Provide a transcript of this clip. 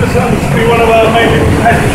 This happens to be one of our major competitors.